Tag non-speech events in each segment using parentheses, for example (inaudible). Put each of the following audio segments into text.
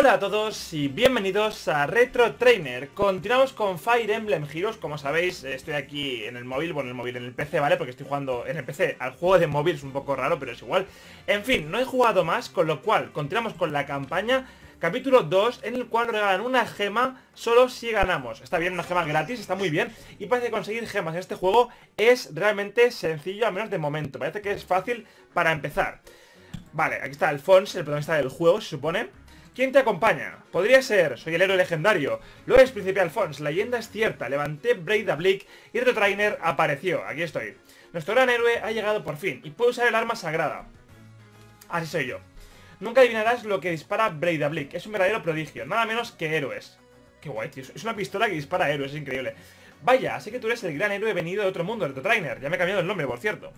Hola a todos y bienvenidos a Retro Trainer. Continuamos con Fire Emblem Heroes. Como sabéis, estoy aquí en el móvil, bueno, en el móvil, en el PC, ¿vale? Porque estoy jugando en el PC al juego de móvil, es un poco raro, pero es igual. En fin, no he jugado más, con lo cual continuamos con la campaña Capítulo 2, en el cual regalan una gema solo si ganamos. Está bien, una gema gratis, está muy bien Y parece que conseguir gemas en este juego es realmente sencillo, al menos de momento. Parece que es fácil para empezar. Vale, aquí está Alphonse, el protagonista del juego, se supone ¿Quién te acompaña? Podría ser, soy el héroe legendario. Lo es, Príncipe Alphonse, la leyenda es cierta. Levanté Braid Blick y Retrotrainer apareció. Aquí estoy. Nuestro gran héroe ha llegado por fin y puede usar el arma sagrada. Así soy yo. Nunca adivinarás lo que dispara Braid Blick. Es un verdadero prodigio, nada menos que héroes. Qué guay, tío. Es una pistola que dispara héroes, es increíble. Vaya, así que tú eres el gran héroe venido de otro mundo, Retrotrainer. Ya me he cambiado el nombre, por cierto.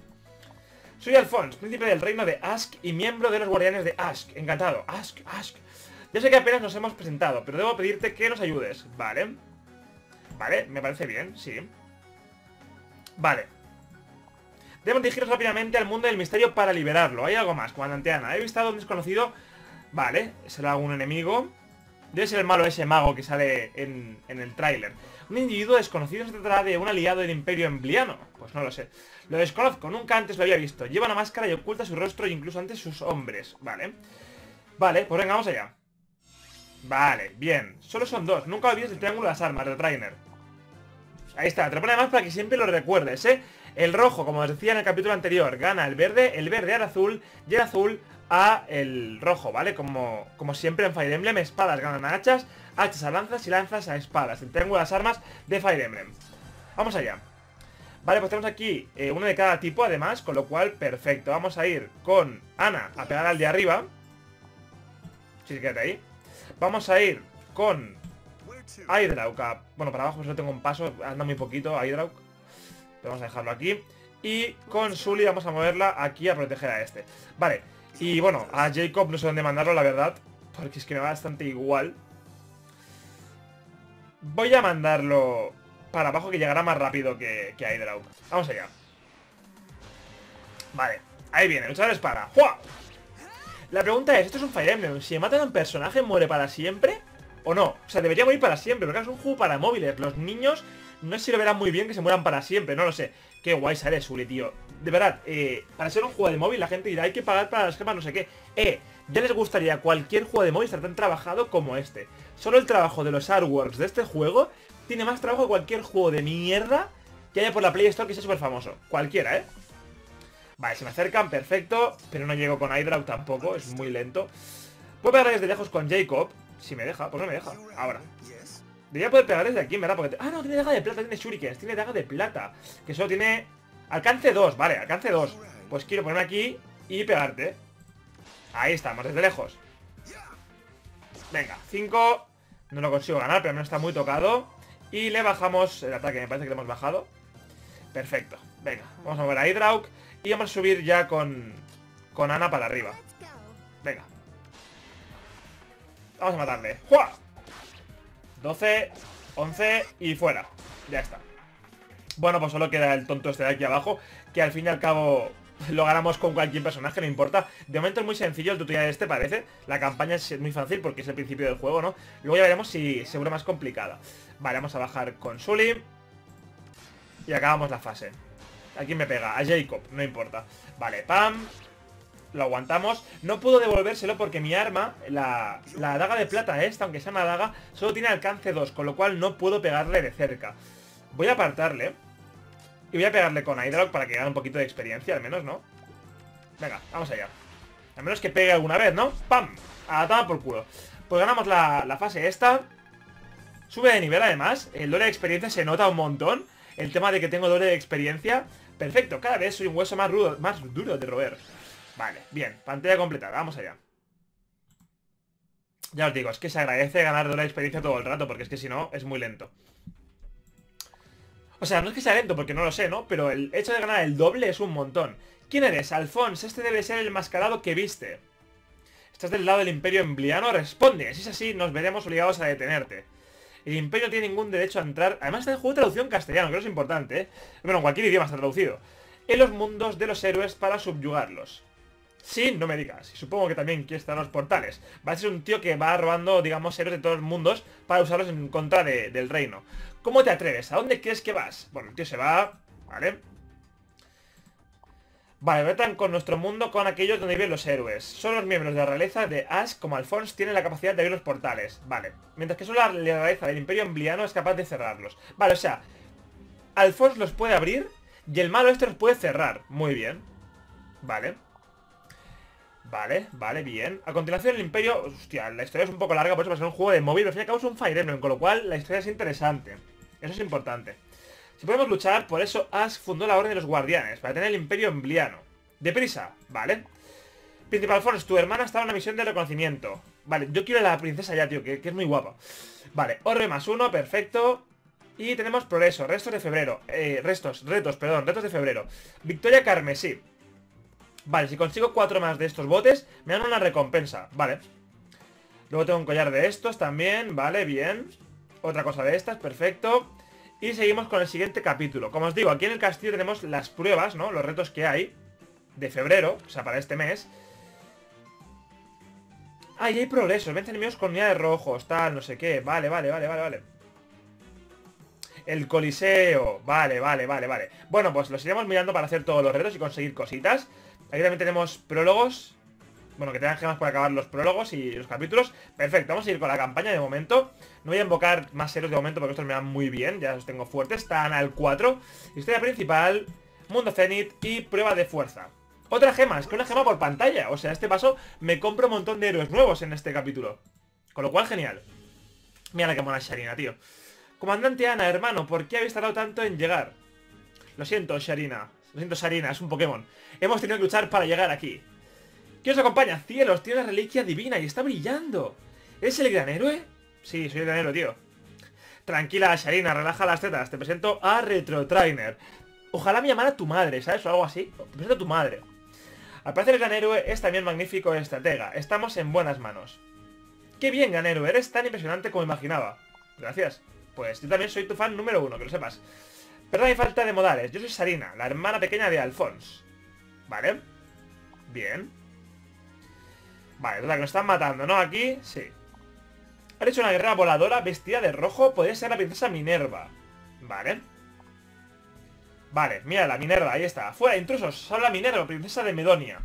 Soy Alphonse, príncipe del reino de Ask y miembro de los guardianes de Ask. Encantado. Ask, Ask. Ya sé que apenas nos hemos presentado, pero debo pedirte que nos ayudes, ¿vale? Vale, me parece bien, sí. Vale. Debemos dirigirnos rápidamente al mundo del misterio para liberarlo. Hay algo más, comandante Ana. He visto a un desconocido... Vale, será algún enemigo. Debe ser el malo ese mago que sale en, en el tráiler. Un individuo desconocido se tratará de un aliado del Imperio Embliano. Pues no lo sé. Lo desconozco, nunca antes lo había visto. Lleva una máscara y oculta su rostro incluso antes sus hombres. Vale. Vale, pues venga, vamos allá. Vale, bien. Solo son dos. Nunca olvides el triángulo de las armas, de trainer. Ahí está, te lo pone más para que siempre lo recuerdes, ¿eh? El rojo, como os decía en el capítulo anterior, gana el verde, el verde al azul y el azul a el rojo, ¿vale? Como, como siempre en Fire Emblem, espadas ganan a hachas, hachas a lanzas y lanzas a espadas. El triángulo de las armas de Fire Emblem. Vamos allá. Vale, pues tenemos aquí eh, uno de cada tipo además, con lo cual, perfecto. Vamos a ir con Ana a pegar al de arriba. Sí, quédate ahí. Vamos a ir con Hydrauk. Bueno, para abajo no tengo un paso, anda muy poquito Hydrauk. Vamos a dejarlo aquí. Y con Sully vamos a moverla aquí a proteger a este. Vale, y bueno, a Jacob no sé dónde mandarlo, la verdad. Porque es que me va bastante igual. Voy a mandarlo para abajo que llegará más rápido que, que Hydrauk. Vamos allá. Vale, ahí viene, luchador espada. ¡Jua! La pregunta es, ¿esto es un Fire Emblem? Si matan a un personaje, ¿muere para siempre? ¿O no? O sea, debería morir para siempre, porque es un juego para móviles. Los niños no sé si lo verán muy bien que se mueran para siempre, no lo sé. Qué guay sale Sully, tío. De verdad, eh, para ser un juego de móvil la gente dirá, hay que pagar para las gemas, no sé qué. Eh, ya les gustaría cualquier juego de móvil estar tan trabajado como este. Solo el trabajo de los artworks de este juego tiene más trabajo que cualquier juego de mierda que haya por la Play Store que sea súper famoso. Cualquiera, ¿eh? Vale, se me acercan, perfecto Pero no llego con Hydrauk tampoco, es muy lento. Puedo pegar desde lejos con Jacob Si me deja, pues no me deja, ahora. Debería poder pegar desde aquí, ¿verdad? Porque Ah, no, tiene daga de plata, tiene shurikens Tiene daga de plata Que solo tiene... Alcance 2, vale, alcance 2 Pues quiero ponerme aquí y pegarte. Ahí estamos, desde lejos. Venga, 5 No lo consigo ganar, pero no está muy tocado. Y le bajamos el ataque, me parece que le hemos bajado. Perfecto, venga, vamos a mover a Hydrauk y vamos a subir ya con, con Ana para arriba. Venga. Vamos a matarle. ¡Jua! 12, 11 y fuera. Ya está. Bueno, pues solo queda el tonto este de aquí abajo, que al fin y al cabo lo ganamos con cualquier personaje, no importa. De momento es muy sencillo el tutorial este, parece. La campaña es muy fácil porque es el principio del juego, ¿no? Luego ya veremos si se vuelve más complicada. Vale, vamos a bajar con Sully. Y acabamos la fase. ¿A quién me pega? A Jacob, no importa. Vale, pam. Lo aguantamos. No puedo devolvérselo porque mi arma, la, la daga de plata esta, aunque sea una daga, solo tiene alcance 2, con lo cual no puedo pegarle de cerca. Voy a apartarle. Y voy a pegarle con Hydrauk para que gane un poquito de experiencia, al menos, ¿no? Venga, vamos allá. Al menos que pegue alguna vez, ¿no? ¡Pam! A la por culo. Pues ganamos la, la fase esta. Sube de nivel, además. El doble de experiencia se nota un montón. El tema de que tengo doble de experiencia Perfecto, cada vez soy un hueso más, más duro de roer. Vale, bien, pantalla completada, vamos allá. Ya os digo, es que se agradece ganar de la experiencia todo el rato, porque es que si no, es muy lento. O sea, no es que sea lento, porque no lo sé, ¿no? Pero el hecho de ganar el doble es un montón. ¿Quién eres? Alphonse, este debe ser el mascarado que viste. ¿Estás del lado del Imperio Embliano? Responde, si es así, nos veremos obligados a detenerte. El Imperio no tiene ningún derecho a entrar... Además está el juego traducido en castellano, que es importante, ¿eh? Bueno, en cualquier idioma está traducido. En los mundos de los héroes para subyugarlos. Sí, no me digas. Y supongo que también quiere estar los portales. Va a ser un tío que va robando, digamos, héroes de todos los mundos para usarlos en contra del reino. ¿Cómo te atreves? ¿A dónde crees que vas? Bueno, el tío se va, ¿vale? Vale, vetan con nuestro mundo con aquellos donde viven los héroes. Son los miembros de la realeza de Ash como Alphonse tienen la capacidad de abrir los portales. Vale. Mientras que solo la realeza del Imperio Embliano es capaz de cerrarlos. Vale, o sea, Alphonse los puede abrir y el malo este los puede cerrar. Muy bien. Vale. Vale, vale, bien. A continuación el Imperio... Hostia, la historia es un poco larga, por eso va a ser un juego de móvil. Pero al fin y al cabo es un Fire Emblem, con lo cual la historia es interesante. Eso es importante. Si podemos luchar, por eso Ash fundó la Orden de los Guardianes, para tener el Imperio Embliano. Deprisa, ¿vale? Principal Force, tu hermana está en una misión de reconocimiento. Vale, yo quiero a la princesa ya, tío, que, es muy guapa. Vale, orbe más uno, perfecto. Y tenemos progreso, restos de febrero. Eh, restos, retos, perdón, retos de febrero. Victoria carmesí. Vale, si consigo cuatro más de estos botes, me dan una recompensa. Vale. Luego tengo un collar de estos también, vale, bien. Otra cosa de estas, perfecto. Y seguimos con el siguiente capítulo. Como os digo, aquí en el castillo tenemos las pruebas, ¿no? Los retos que hay de febrero, o sea, para este mes. Ah, y hay progresos. Vence enemigos con unidades rojos, tal, no sé qué. Vale, vale, vale, vale, vale. El coliseo. Vale, vale, vale, vale. Bueno, pues los iremos mirando para hacer todos los retos y conseguir cositas. Aquí también tenemos prólogos. Bueno, que tengan gemas para acabar los prólogos y los capítulos. Perfecto, vamos a ir con la campaña de momento. No voy a invocar más héroes de momento porque estos me van muy bien. Ya los tengo fuertes. Están al 4. Historia principal, mundo zenith y prueba de fuerza. Otra gema, es que una gema por pantalla. O sea, este paso me compro un montón de héroes nuevos en este capítulo. Con lo cual, genial. Mira que mona Sharina, tío. Comandante Ana, hermano, ¿por qué habéis tardado tanto en llegar? Lo siento, Sharina. Lo siento, Sharina, es un Pokémon. Hemos tenido que luchar para llegar aquí. ¿Quién os acompaña? Cielos, tiene una reliquia divina y está brillando. ¿Es el gran héroe? Sí, soy el gran héroe, tío. Tranquila, Sharina, relaja las tetas. Te presento a Retro Trainer. Ojalá me llamara tu madre, ¿sabes? O algo así. Te presento a tu madre. Al parecer el gran héroe es también magnífico estratega. Estamos en buenas manos. Qué bien, gran héroe. Eres tan impresionante como imaginaba. Gracias. Pues yo también soy tu fan número uno, que lo sepas. Perdón mi falta de modales. Yo soy Sarina, la hermana pequeña de Alphonse. ¿Vale? Bien. Vale, la que nos están matando, ¿no? Aquí, sí. Han hecho una guerrera voladora vestida de rojo. Podría ser la princesa Minerva. Vale. Vale, mira la Minerva, ahí está. Fuera, intrusos, son la Minerva, princesa de Medonia.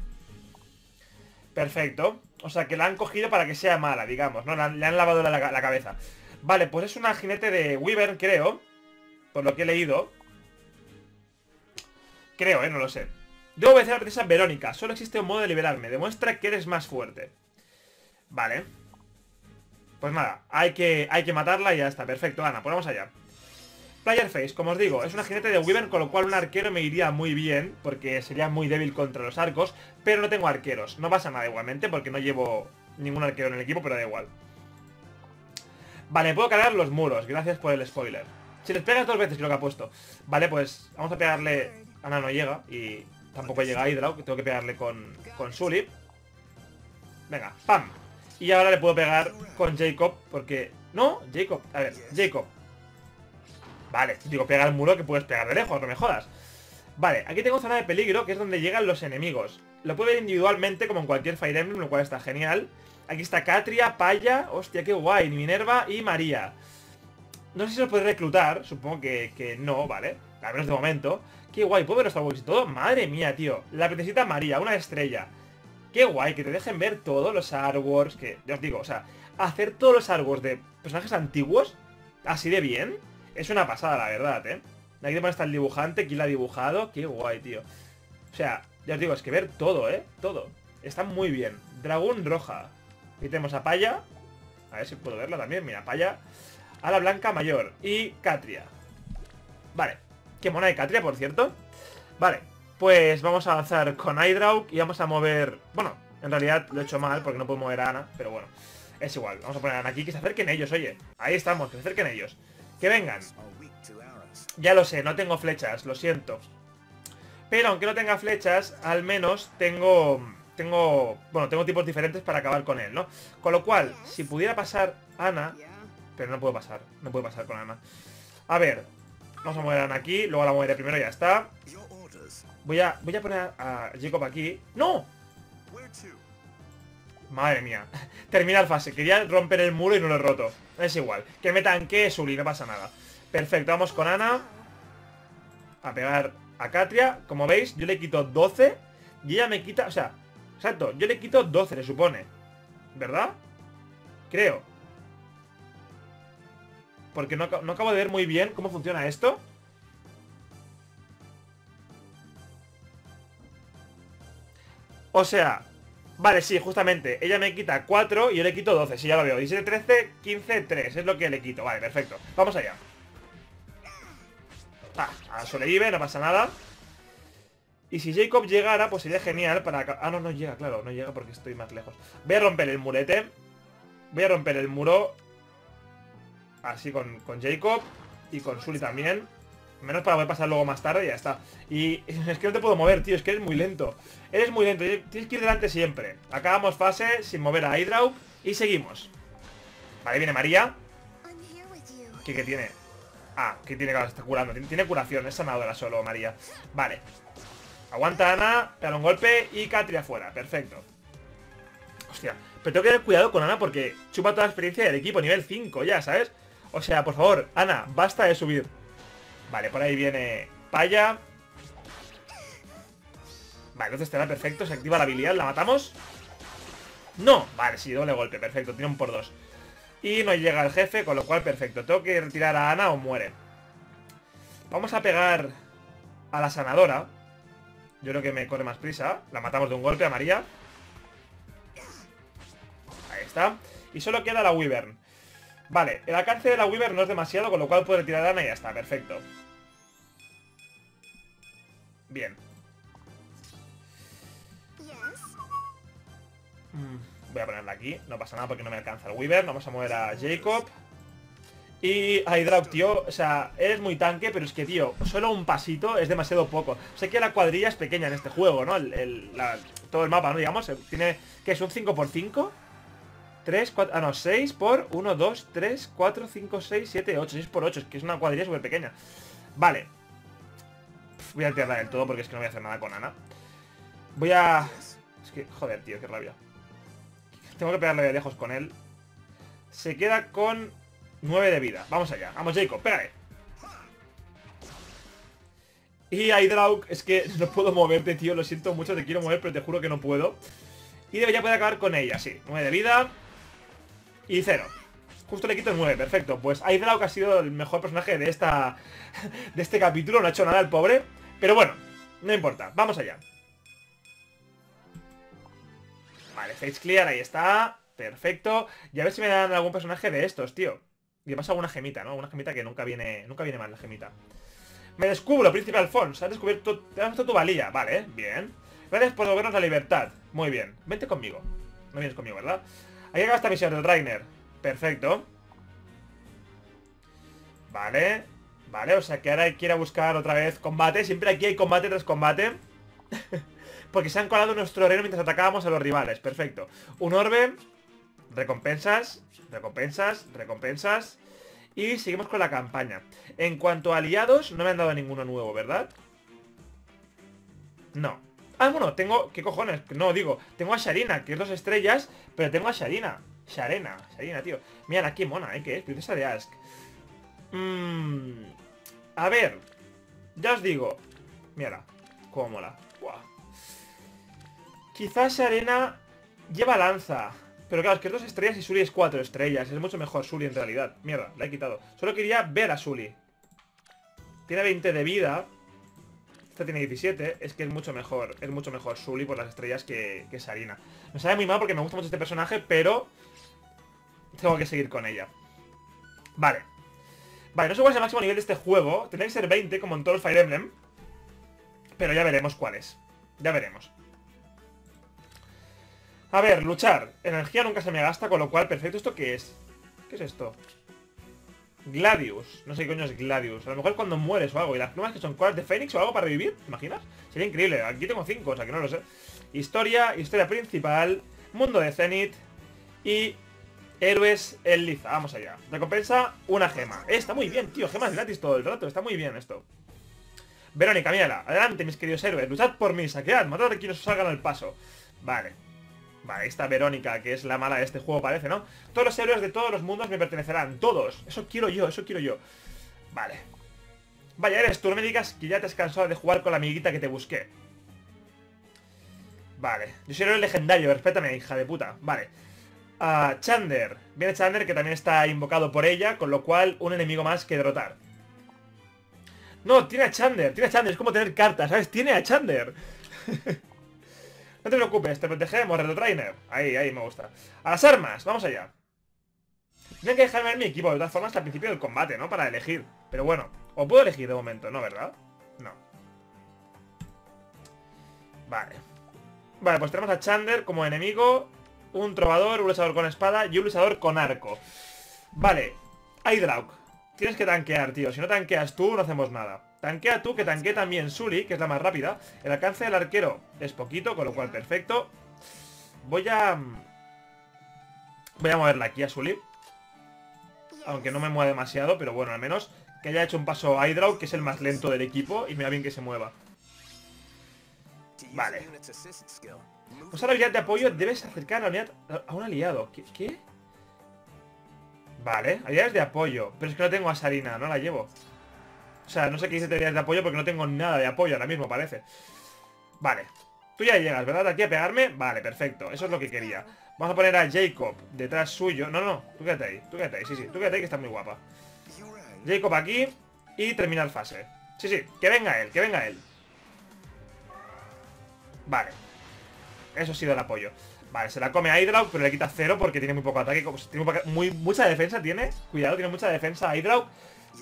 Perfecto. O sea, que la han cogido para que sea mala, digamos, ¿no? le han lavado la, la, cabeza. Vale, pues es una jinete de Weaver, creo. Por lo que he leído. Creo, ¿eh? No lo sé. Debo obedecer a la princesa Verónica. Solo existe un modo de liberarme. Demuestra que eres más fuerte. Vale. Pues nada, hay que, hay que matarla y ya está. Perfecto, Ana, pues vamos allá. Player Face, como os digo, es una jinete de Wyvern, con lo cual un arquero me iría muy bien, porque sería muy débil contra los arcos, pero no tengo arqueros. No pasa nada igualmente, porque no llevo ningún arquero en el equipo, pero da igual. Vale, puedo cargar los muros, gracias por el spoiler. Si les pegas dos veces, creo que ha puesto. Vale, pues vamos a pegarle... Ana no llega y Tampoco llega Hydrau, que tengo que pegarle con, con Sully. Venga, ¡pam! Y ahora le puedo pegar con Jacob, porque... No, Jacob, a ver, Jacob. Vale, digo, pega al muro que puedes pegar de lejos, no me jodas. Vale, aquí tengo zona de peligro, que es donde llegan los enemigos. Lo puedo ver individualmente, como en cualquier Fire Emblem, lo cual está genial. Aquí está Catria, Paya, hostia, qué guay, Minerva y María. No sé si los puede reclutar, supongo que, que no, ¿vale? Al menos de momento. Qué guay, ¿puedo ver los artworks y todo? Madre mía, tío. La princesita María, una estrella. Qué guay, que te dejen ver todos los artworks, que, ya os digo, o sea, hacer todos los artworks de personajes antiguos, así de bien, es una pasada, la verdad, ¿eh? Aquí te está el dibujante, quién la ha dibujado, qué guay, tío. O sea, ya os digo, es que ver todo, ¿eh? Todo. Está muy bien. Dragón roja. Aquí tenemos a Paya. A ver si puedo verla también. Mira, Paya. A la blanca mayor. Y Catria. Vale. Qué mona de Catria, por cierto. Vale, pues vamos a avanzar con Hydrauk y vamos a mover... Bueno, en realidad lo he hecho mal porque no puedo mover a Ana, pero bueno. Es igual, vamos a poner a Ana aquí, que se acerquen ellos, oye. Ahí estamos, que se acerquen ellos. Que vengan. Ya lo sé, no tengo flechas, lo siento. Pero aunque no tenga flechas, al menos tengo... Tengo... Bueno, tengo tipos diferentes para acabar con él, ¿no? Con lo cual, si pudiera pasar Ana... Pero no puedo pasar, no puedo pasar con Ana. A ver, Vamos a mover a aquí, luego la moveré primero y ya está. Voy a, voy a poner a Jacob aquí. ¡No! Madre mía. (laughs) Terminar fase. Quería romper el muro y no lo he roto. Es igual. Que me tanque Sully, no pasa nada. Perfecto, vamos con Ana. A pegar a Katria. Como veis, yo le quito 12. Y ella me quita... O sea, exacto. Yo le quito 12, le supone. ¿Verdad? Creo. Porque no, no acabo de ver muy bien cómo funciona esto. O sea, vale, sí, justamente Ella me quita 4 y yo le quito 12 Sí, ya lo veo, 17, 13, 15, 3 Es lo que le quito, vale, perfecto Vamos allá. Ah, sobrevive, no pasa nada. Y si Jacob llegara, pues sería genial para... Ah, no, no llega, claro, no llega porque estoy más lejos. Voy a romper el murete Voy a romper el muro Así con, con Jacob Y con Sully también Menos para poder pasar luego más tarde y ya está. Y (laughs) es que no te puedo mover, tío, es que eres muy lento. Eres muy lento, tienes que ir delante siempre. Acabamos fase sin mover a Hydrau y seguimos. Vale, viene María. ¿Qué, tiene? Ah, que tiene que está curando. Tiene, curación, es sanadora solo, María. Vale. Aguanta Ana, pega un golpe y Catria afuera. Perfecto. Hostia, pero tengo que tener cuidado con Ana porque chupa toda la experiencia del equipo, nivel 5 ya, ¿sabes? O sea, por favor, Ana, basta de subir. Vale, por ahí viene Paya. Vale, entonces estará perfecto. Se activa la habilidad, la matamos. No, vale, sí, doble golpe, perfecto, un por dos. Y no llega el jefe, con lo cual perfecto. Tengo que retirar a Ana o muere. Vamos a pegar a la sanadora. Yo creo que me corre más prisa. La matamos de un golpe a María. Ahí está. Y solo queda la Wyvern. Vale, el alcance de la Weaver no es demasiado, con lo cual puedo retirar a Ana y ya está, perfecto. Bien. Mm, voy a ponerla aquí, no pasa nada porque no me alcanza el Weaver. Vamos a mover a Jacob. Y a Hydrauk, tío, o sea, eres muy tanque, pero es que, tío, solo un pasito es demasiado poco. Sé que la cuadrilla es pequeña en este juego, ¿no? todo el mapa, ¿no? Digamos, tiene, que es un 5x5 3, 4, ah no, 6 por 1, 2, 3, 4, 5, 6, 7, 8 6 por 8, es que es una cuadrilla súper pequeña. Vale. Voy a tirarla del todo porque es que no voy a hacer nada con Ana. Voy a... Es que, joder, tío, qué rabia. Tengo que pegarle de lejos con él. Se queda con 9 de vida. Vamos allá, vamos Jacob, pégale. Y Hydrauk, es que no puedo moverte, tío Lo siento mucho, te quiero mover, pero te juro que no puedo. Y debería poder acabar con ella, sí. 9 de vida y cero. Justo le quito el 9, perfecto. Pues que ha sido el mejor personaje de esta (laughs) de este capítulo. No ha hecho nada el pobre. Pero bueno, no importa. Vamos allá. Vale, face clear, ahí está. Perfecto. Y a ver si me dan algún personaje de estos, tío. Y pasa alguna gemita, ¿no? Una gemita que nunca viene nunca viene mal la gemita. Me descubro, Príncipe Alfonso. Has descubierto, te has tu valía. Vale, bien. Gracias por devolvernos la libertad. Muy bien. Vente conmigo. No vienes conmigo, ¿verdad? Ahí acaba esta misión de Trainer. Perfecto. Vale. Vale, o sea que ahora quiere buscar otra vez combate. Siempre aquí hay combate tras combate. (laughs) Porque se han colado nuestro reino mientras atacábamos a los rivales. Perfecto. Un orbe. Recompensas. Recompensas. Recompensas. Y seguimos con la campaña. En cuanto a aliados, no me han dado ninguno nuevo, ¿verdad? No. Ah, bueno, tengo... ¿Qué cojones? No, digo, tengo a Sharina, que es dos estrellas, pero tengo a Sharina. Sharena, Sharina, tío. Mira, aquí mona, ¿eh? ¿Qué es? Princesa de Ask. Mmm... A ver. Ya os digo. Mira, cómo mola. Buah. Quizás Sharena lleva lanza. Pero claro, es que es dos estrellas y Sully es cuatro estrellas. Es mucho mejor Sully en realidad. Mierda, la he quitado. Solo quería ver a Sully. Tiene 20 de vida. Esta tiene 17, es que es mucho mejor, es mucho mejor Sully por las estrellas que, que Sarina. Me sale muy mal porque me gusta mucho este personaje, pero tengo que seguir con ella. Vale. Vale, no sé cuál es el máximo nivel de este juego. Tendría que ser 20, como en todos los Fire Emblem. Pero ya veremos cuál es. Ya veremos. A ver, luchar. Energía nunca se me gasta, con lo cual, perfecto. ¿Esto qué es? ¿Qué es esto? Gladius. No sé qué coño es Gladius. A lo mejor cuando mueres o algo. Y las plumas que son colas de Fénix o algo para revivir. ¿Te imaginas? Sería increíble. Aquí tengo cinco, o sea que no lo sé. Historia, historia principal. Mundo de Zenith. Y Héroes el Liza. Vamos allá. Recompensa, una gema. Está muy bien, tío. Gemas gratis todo el rato. Está muy bien esto. Verónica, mírala. Adelante, mis queridos héroes. Luchad por mí, saquead, matad a quienes os salgan al paso. Vale. Vale, está Verónica, que es la mala de este juego, parece, ¿no? Todos los héroes de todos los mundos me pertenecerán. Todos. Eso quiero yo, eso quiero yo. Vale. Vaya, eres tú, no me digas que ya te has cansado de jugar con la amiguita que te busqué. Vale. Yo soy el legendario, respétame, hija de puta. Vale. Uh, Chander. Viene Chander, que también está invocado por ella, con lo cual un enemigo más que derrotar. No, tiene a Chander, tiene a Chander, es como tener cartas, ¿sabes? Tiene a Chander. (laughs) no te preocupes, te protegemos, Reto Trainer. Ahí, ahí me gusta. A las armas, vamos allá. Tienen que dejarme ver mi equipo, de todas formas, al principio del combate, ¿no? Para elegir. Pero bueno, o puedo elegir de momento, ¿no? ¿Verdad? No. Vale. Vale, pues tenemos a Chander como enemigo, un trovador, un luchador con espada y un luchador con arco. Vale, Hydrauk. Tienes que tanquear, tío. Si no tanqueas tú, no hacemos nada. Tanquea tú, que tanquee también Sully, que es la más rápida. El alcance del arquero es poquito, con lo cual perfecto. Voy a... Voy a moverla aquí a Sully. Aunque no me mueva demasiado, pero bueno, al menos que haya hecho un paso a Hydrauk, que es el más lento del equipo, y me va bien que se mueva. Vale. Pues la habilidad de apoyo debes acercar a unidad a un aliado. ¿Qué? ¿Qué? Vale, habilidades de apoyo. Pero es que no tengo a Sarina, no la llevo. O sea, no sé qué habilidades de apoyo porque no tengo nada de apoyo ahora mismo, parece. Vale. Tú ya llegas, ¿verdad? Aquí a pegarme. Vale, perfecto. Eso es lo que quería. Vamos a poner a Jacob detrás suyo. No, no, tú quédate ahí. Tú quédate ahí, sí, sí. Tú quédate ahí que está muy guapa. Jacob aquí y terminar fase. Sí, sí, que venga él, que venga él. Vale. Eso ha sido el apoyo. Vale, se la come a Hydrauk, pero le quita cero porque tiene muy poco ataque. Tiene mucha defensa, tiene. Cuidado, tiene mucha defensa a Hydrauk.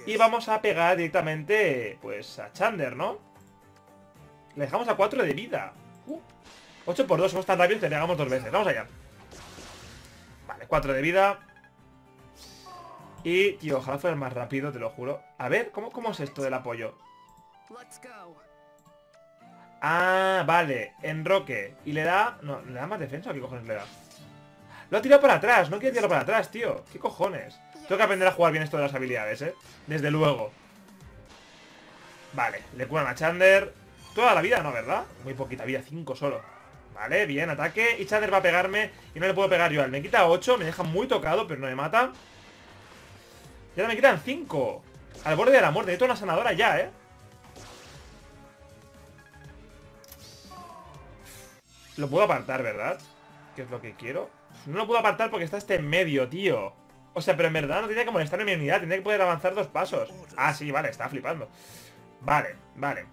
Y vamos a pegar directamente, pues, a Chander, ¿no? Le dejamos a 4 de vida. Uh, 8 por 2, somos tan rápidos que le hagamos dos veces. Vamos allá. Vale, 4 de vida. Y, tío, ojalá fuera más rápido, te lo juro. A ver, ¿cómo, cómo es esto del apoyo? Ah, vale, enroque. Y le da... No, ¿le da más defensa o qué cojones le da? Lo ha tirado para atrás, no quiere tirarlo para atrás, tío. ¿Qué cojones? Tengo que aprender a jugar bien esto de las habilidades, ¿eh? Desde luego. Vale, le curan a Chander. Toda la vida, ¿no, verdad? Muy poquita vida, 5 solo. Vale, bien, ataque. Y Chander va a pegarme y no le puedo pegar yo a él. Me quita 8, me deja muy tocado, pero no me mata. Y ahora me quitan 5. Al borde de la muerte. Necesito una sanadora ya, ¿eh? Lo puedo apartar, ¿verdad? ¿Qué es lo que quiero? No lo puedo apartar porque está este en medio, tío. O sea, pero en verdad no tiene que molestar en mi unidad. Tiene que poder avanzar dos pasos. Ah, sí, vale, está flipando. Vale, vale.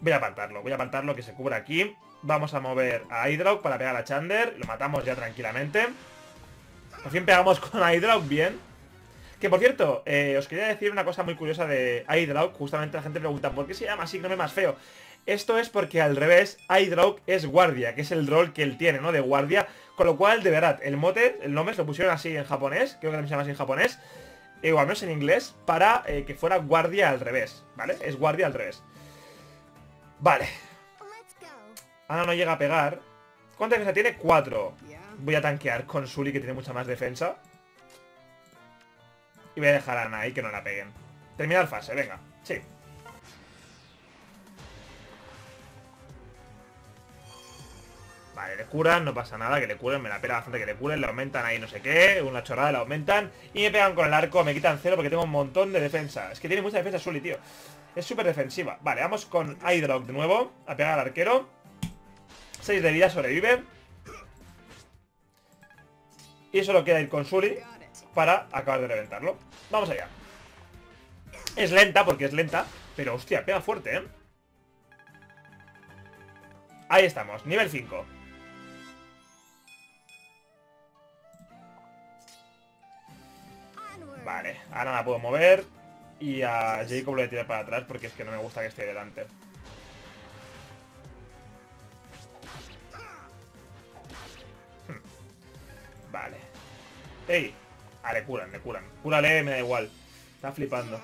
Voy a apartarlo. Voy a apartarlo que se cubra aquí. Vamos a mover a Hydrauk para pegar a Chander. Lo matamos ya tranquilamente. Por fin pegamos (laughs) con Hydrauk bien. Que por cierto, eh, os quería decir una cosa muy curiosa de Hydrauk. Justamente la gente pregunta, ¿por qué se llama así? No me más feo. Esto es porque al revés, Hydrauk es guardia, que es el rol que él tiene, ¿no? De guardia. Con lo cual, de verdad, el mote, el nombre, lo pusieron así en japonés, creo que se llama así en japonés, eh, o al menos en inglés, para eh, que fuera guardia al revés, ¿vale? Es guardia al revés. Vale. Ana no llega a pegar. ¿Cuánta defensa tiene? Cuatro. Voy a tanquear con Sully, que tiene mucha más defensa. Y voy a dejar a Ana ahí que no la peguen. Terminar fase, venga. Sí. Vale, le curan, no pasa nada, que le curen, me la pela bastante que le curen, le aumentan ahí no sé qué, una chorrada le aumentan y me pegan con el arco, me quitan cero porque tengo un montón de defensa. Es que tiene mucha defensa Sully, tío. Es súper defensiva. Vale, vamos con Hydrock de nuevo, a pegar al arquero. 6 de vida, sobrevive. Y solo queda ir con Sully para acabar de reventarlo. Vamos allá. Es lenta porque es lenta, pero hostia, pega fuerte, ¿eh? Ahí estamos, nivel 5. Vale, ahora la puedo mover Y a Jacob lo voy a tirar para atrás Porque es que no me gusta que esté delante hmm. Vale ¡Ey! Ah, le curan, le curan Cúrale, me da igual Está flipando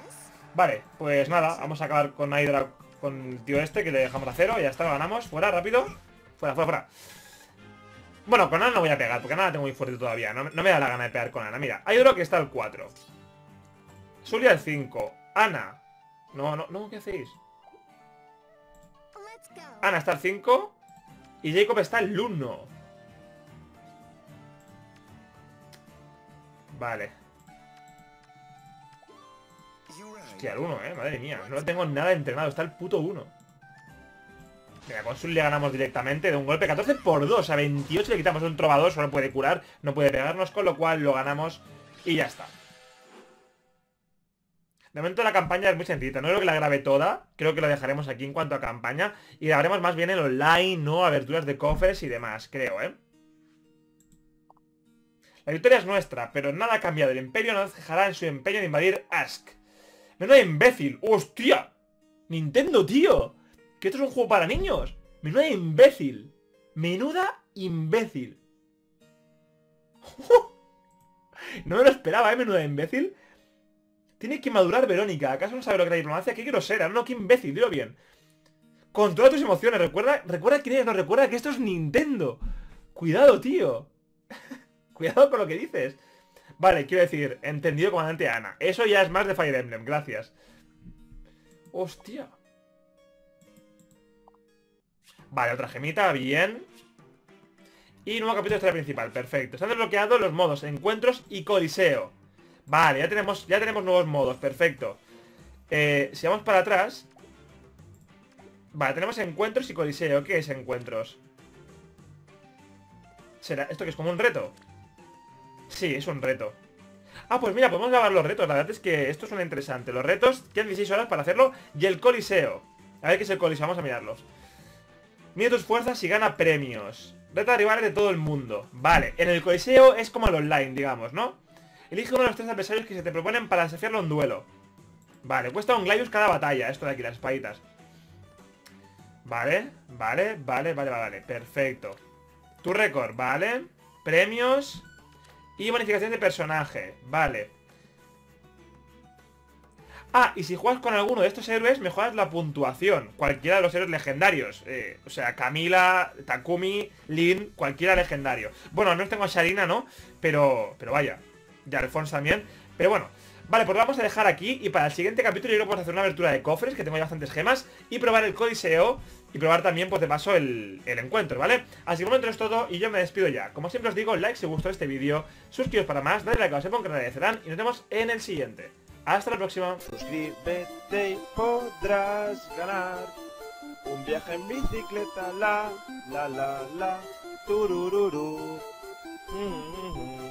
Vale, pues nada, vamos a acabar con Hydra Con el tío este, que le dejamos a cero Ya está, lo ganamos, fuera, rápido Fuera, fuera, fuera bueno, con Ana no voy a pegar, porque Ana la tengo muy fuerte todavía. No, me da la gana de pegar con Ana. Mira, hay que está al 4. Sully al 5. Ana. No, no, no, ¿qué hacéis? Ana está al 5. Y Jacob está el 1. Vale. Hostia, el 1, eh. Madre mía. No lo tengo nada entrenado. Está el puto 1. Mira, con Sul le ganamos directamente de un golpe 14 por 2. A 28 le quitamos un trovador. Solo puede curar. No puede pegarnos. Con lo cual lo ganamos. Y ya está. De momento la campaña es muy sencillita, no creo que la grabe toda, creo que la dejaremos aquí en cuanto a campaña y la haremos más bien en online, ¿no? Aberturas de cofres y demás, creo, ¿eh? La victoria es nuestra, pero nada ha cambiado. El Imperio no dejará en su empeño de invadir Ask. Menuda imbécil. ¡Hostia! Nintendo, tío. Que esto es un juego para niños. Menuda imbécil. Menuda imbécil. (laughs) no me lo esperaba, ¿eh? Menuda imbécil. Tiene que madurar Verónica. ¿Acaso no sabe lo que es la diplomacia? ¡Qué grosera! No, qué imbécil, dilo bien. Controla tus emociones. Recuerda, recuerda quién eres. No, recuerda que esto es Nintendo. Cuidado, tío. (laughs) Cuidado con lo que dices. Vale, quiero decir, entendido comandante Ana. Eso ya es más de Fire Emblem, gracias. Hostia. Vale, otra gemita, bien. Y nuevo capítulo de historia principal, perfecto. Se han desbloqueado los modos encuentros y coliseo. Vale, ya tenemos, ya tenemos nuevos modos, perfecto. Eh, si vamos para atrás... Vale, tenemos encuentros y coliseo. ¿Qué es encuentros? ¿Será esto que es como un reto? Sí, es un reto. Ah, pues mira, podemos grabar los retos. La verdad es que esto suena interesante. Los retos, quedan 16 horas para hacerlo. Y el coliseo. A ver qué es el coliseo, vamos a mirarlos. Mide tus fuerzas y gana premios. Reta rivales de todo el mundo. Vale, en el coliseo es como el online, digamos, ¿no? Elige uno de los tres adversarios que se te proponen para desafiarlo en duelo. Vale, cuesta un Glaius cada batalla, esto de aquí, las espaditas. Vale, vale, vale, vale, vale, perfecto. Tu récord, vale. Premios. Y bonificación de personaje, vale. Ah, y si juegas con alguno de estos héroes, mejoras la puntuación. Cualquiera de los héroes legendarios. Eh, o sea, Camila, Takumi, Lin, cualquiera legendario. Bueno, no tengo a Sharina, ¿no? Pero, pero vaya, de Alfonso también. Pero bueno, vale, pues lo vamos a dejar aquí y para el siguiente capítulo yo creo que a hacer una abertura de cofres, que tengo ya bastantes gemas, y probar el codiseo y probar también, pues de paso, el, encuentro, ¿vale? Así que momento es todo y yo me despido ya. Como siempre os digo, like si os gustó este vídeo, suscribiros para más, dadle like a los que agradecerán y nos vemos en el siguiente. Hasta la próxima. Suscríbete y podrás ganar un viaje en bicicleta, la, la, la, la, turururu. Mm -hmm.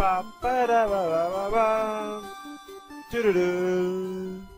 ba ba da ba ba ba ba. Doo doo doo.